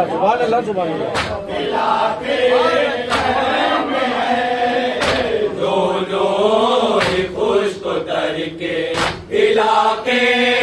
اللہ سبحان اللہ سبحان اللہ۔ دونوں خوش کو تر علاقے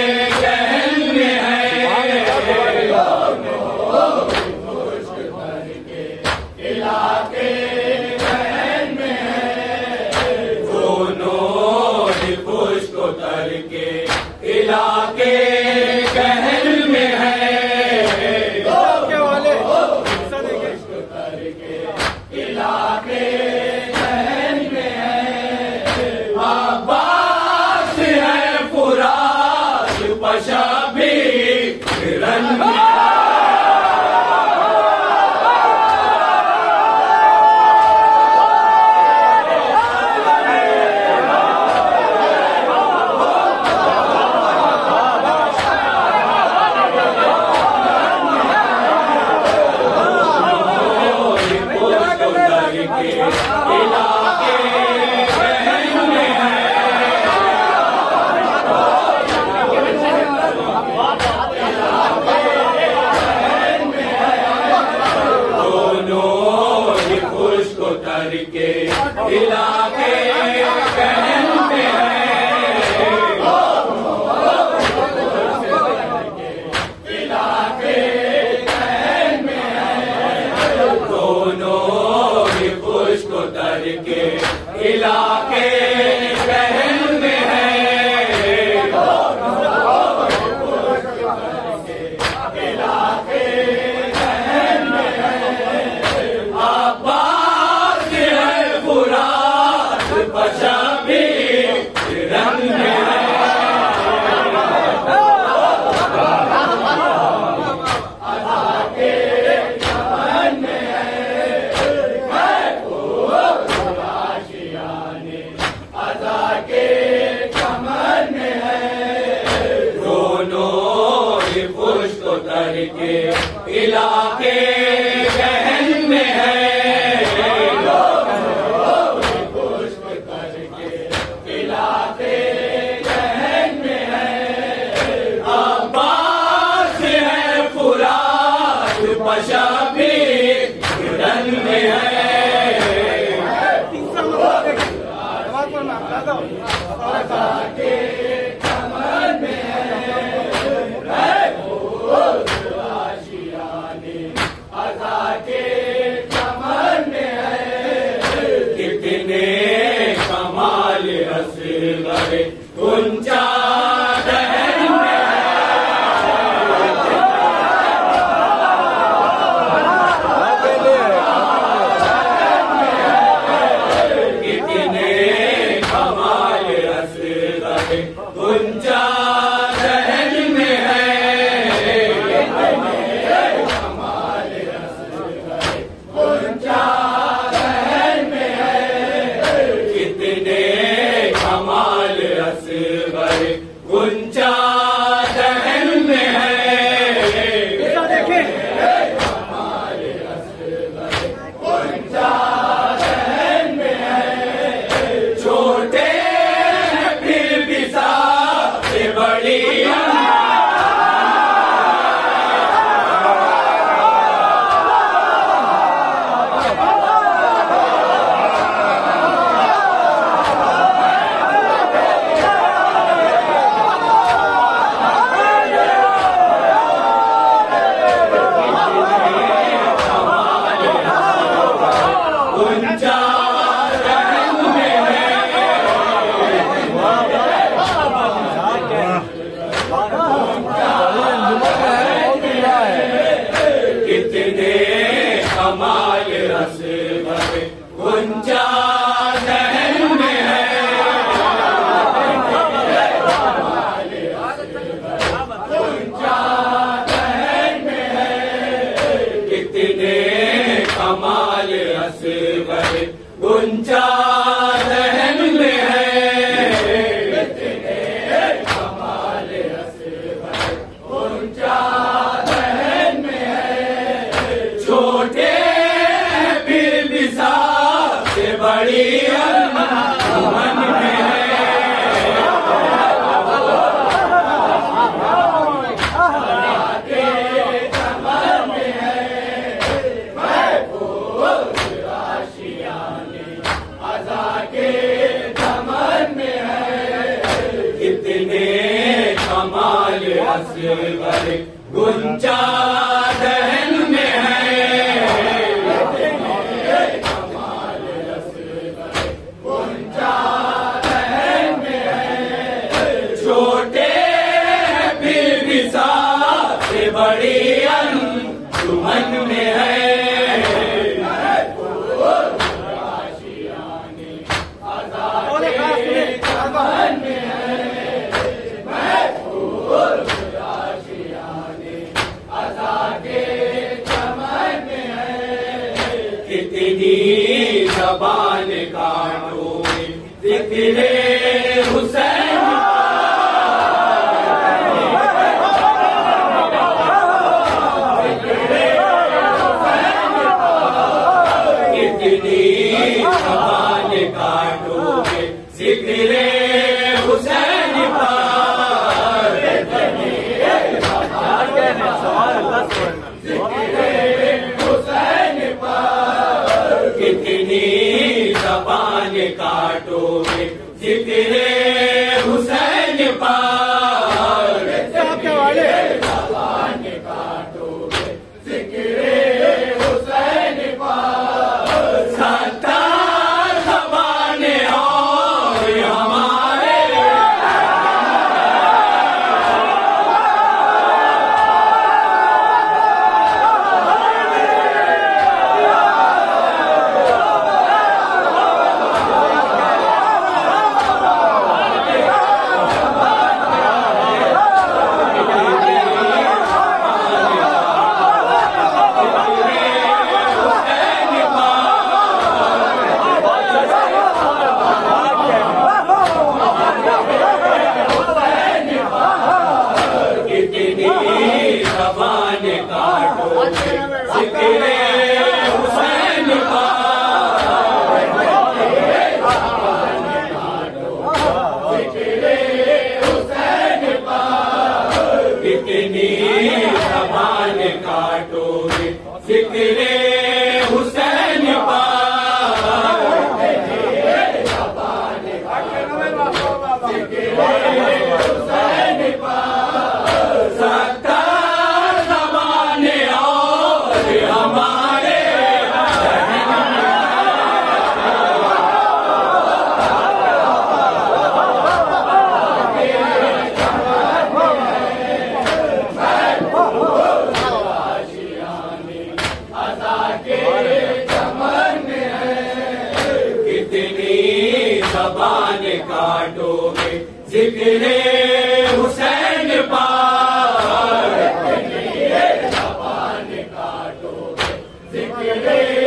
திக்கிலே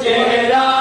点亮。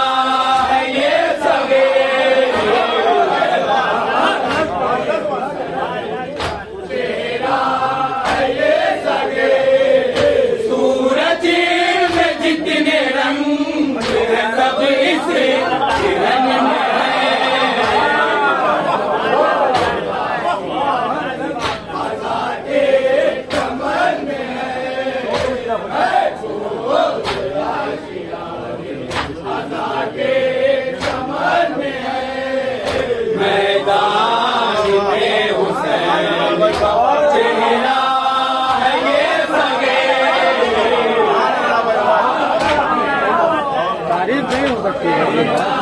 감사합니다.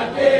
Adeus.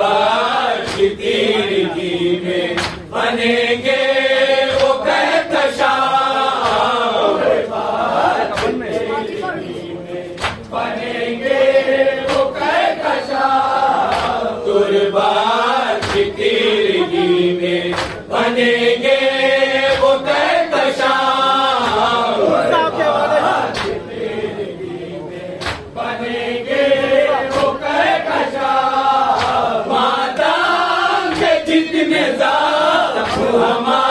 بات کی تیرگی میں بنیں گے وہ کہکشاں بنیں گے۔ Muhammad.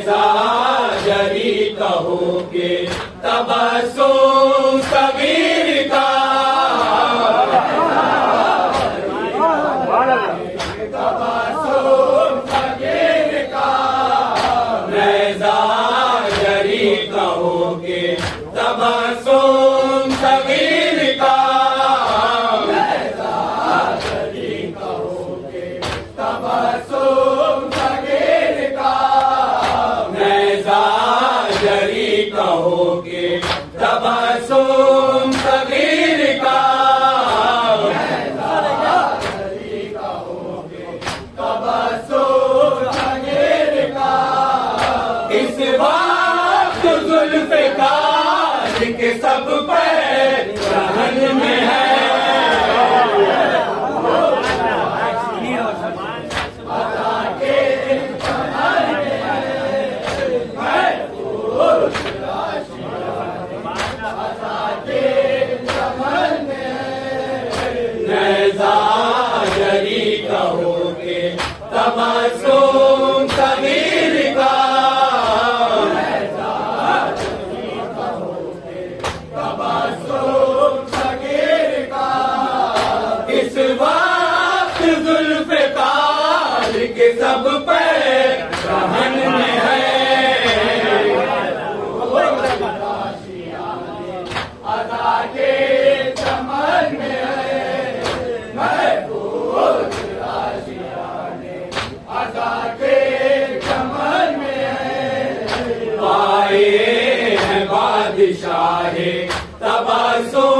نیزا جری کہو گے تبسم صغیر by so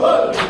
Whoa.